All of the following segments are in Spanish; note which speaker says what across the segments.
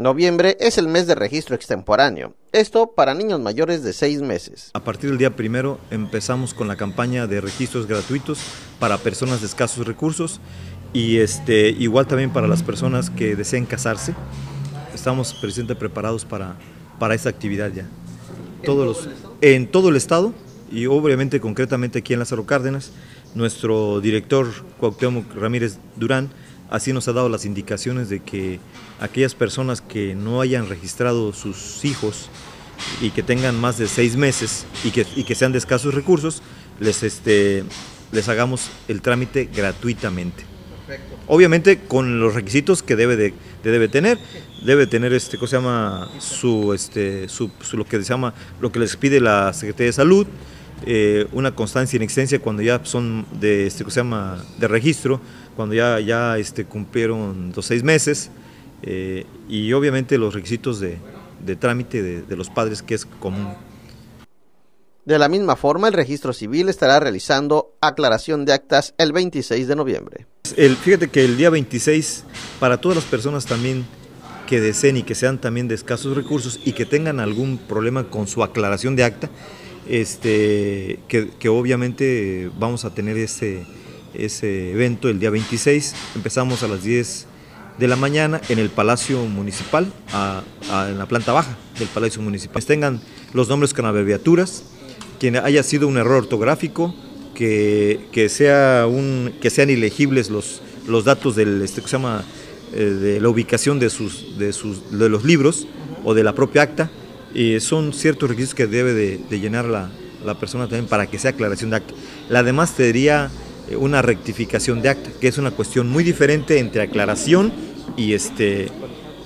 Speaker 1: Noviembre es el mes de registro extemporáneo, esto para niños mayores de seis meses.
Speaker 2: A partir del día primero empezamos con la campaña de registros gratuitos para personas de escasos recursos y este, igual también para las personas que deseen casarse. Estamos presentes preparados para, para esta actividad ya. Todos los, en todo el estado y obviamente concretamente aquí en Lázaro Cárdenas, nuestro director Cuauhtémoc Ramírez Durán así nos ha dado las indicaciones de que aquellas personas que no hayan registrado sus hijos y que tengan más de seis meses y que, y que sean de escasos recursos, les, este, les hagamos el trámite gratuitamente. Obviamente con los requisitos que debe de, debe tener, debe tener este, ¿cómo se llama? Su, este, su, lo que se llama, lo que les pide la Secretaría de Salud, eh, una constancia en cuando ya son de, este, ¿cómo se llama? de registro, cuando ya, ya este, cumplieron los seis meses, eh, y obviamente los requisitos de, de trámite de, de los padres que es común.
Speaker 1: De la misma forma, el registro civil estará realizando aclaración de actas el 26 de noviembre.
Speaker 2: El, fíjate que el día 26, para todas las personas también que deseen y que sean también de escasos recursos y que tengan algún problema con su aclaración de acta, este, que, que obviamente vamos a tener ese, ese evento el día 26. Empezamos a las 10 de la mañana en el Palacio Municipal, en la planta baja del Palacio Municipal. Tengan los nombres con abreviaturas quien haya sido un error ortográfico, que, que, sea un, que sean ilegibles los, los datos del, este, se llama, eh, de la ubicación de, sus, de, sus, de los libros o de la propia acta. Y son ciertos requisitos que debe de, de llenar la, la, persona también para que sea aclaración de acta. La demás sería eh, una rectificación de acta, que es una cuestión muy diferente entre aclaración y este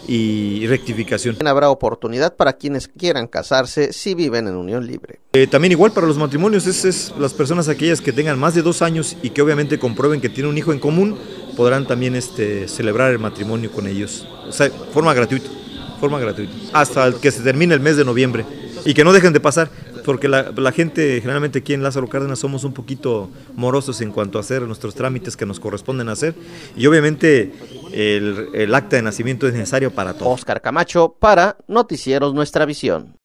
Speaker 2: y rectificación.
Speaker 1: Habrá oportunidad para quienes quieran casarse si viven en unión libre.
Speaker 2: Eh, también igual para los matrimonios, es, es, las personas aquellas que tengan más de dos años y que obviamente comprueben que tienen un hijo en común, podrán también este, celebrar el matrimonio con ellos. O sea, forma gratuita, forma gratuita, hasta que se termine el mes de noviembre. Y que no dejen de pasar, porque la, gente generalmente aquí en Lázaro Cárdenas somos un poquito morosos en cuanto a hacer nuestros trámites que nos corresponden hacer y obviamente el, el acta de nacimiento es necesario para todos.
Speaker 1: Oscar Camacho para Noticieros Nuestra Visión.